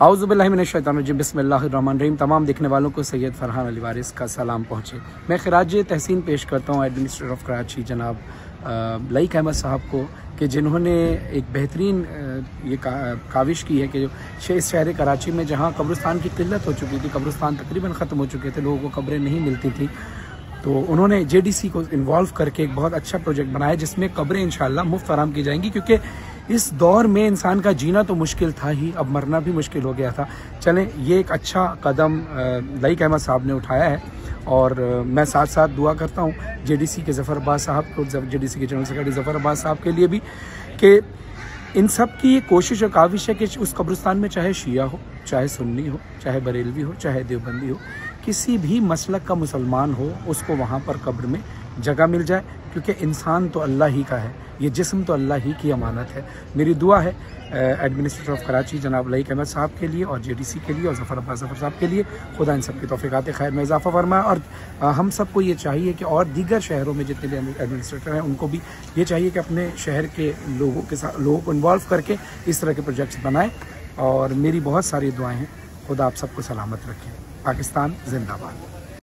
اعوذ باللہ من الشیطان الرجیم، بسم اللہ الرحمن الرحیم۔ تمام دیکھنے والوں کو سید فرحان علی وارث کا سلام پہنچے۔ میں خراج تحسین پیش کرتا ہوں ایڈمنسٹریٹر آف کراچی جناب لئیک احمد صاحب کو، کہ جنہوں نے ایک بہترین یہ کاوش کی ہے کہ جو اس شہر کراچی میں جہاں قبرستان کی قلت ہو چکی تھی، قبرستان تقریباً ختم ہو چکے تھے، لوگوں کو قبریں نہیں ملتی تھیں۔ تو انہوں نے جے ڈی سی کو انوالو کر کے ایک بہت اچھا پروجیکٹ بنایا، جس میں قبریں انشاءاللہ مفت فراہم کی جائیں گی، کیونکہ اس دور میں انسان کا جینا تو مشکل تھا ہی، اب مرنا بھی مشکل ہو گیا تھا۔ چلیں، یہ ایک اچھا قدم لئیک احمد صاحب نے اٹھایا ہے۔ اور میں ساتھ ساتھ دعا کرتا ہوں جے ڈی سی کے ظفر عباس صاحب کو جے ڈی سی کے جنرل سیکرٹری ظفر عباس صاحب کے لیے بھی کہ ان سب کی یہ کوشش اور کاوش ہے کہ اس قبرستان میں چاہے شیعہ ہو، چاہے سنی ہو، چاہے بریلوی ہو، چاہے دیوبندی ہو، کسی بھی مسلک کا مسلمان ہو، اس کو وہاں پر قبر میں جگہ مل جائے۔ کیونکہ انسان تو اللہ ہی کا ہے۔ یہ جسم تو اللہ ہی کی امانت ہے۔ میری دعا ہے ایڈمنسٹریٹر آف کراچی جناب لئیک احمد صاحب کے لیے اور جے ڈی سی کے لیے اور ظفر عباس ظفر صاحب کے لیے۔ خدا ان سب کی توفیقات خیر میں اضافہ فرمائے۔ اور ہم سب کو یہ چاہیے کہ اور دیگر شہروں میں جتنے بھی ایڈمنسٹریٹر ہیں، ان کو بھی یہ چاہیے کہ اپنے شہر کے لوگوں کے ساتھ، لوگوں کو انوالو کر کے اس طرح کے پروجیکٹس بنائیں۔ اور میری بہت ساری دعائیں ہیں۔ خدا آپ سب کو سلامت رکھیں پاکستان زندہ باد۔